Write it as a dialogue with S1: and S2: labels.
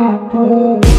S1: apple.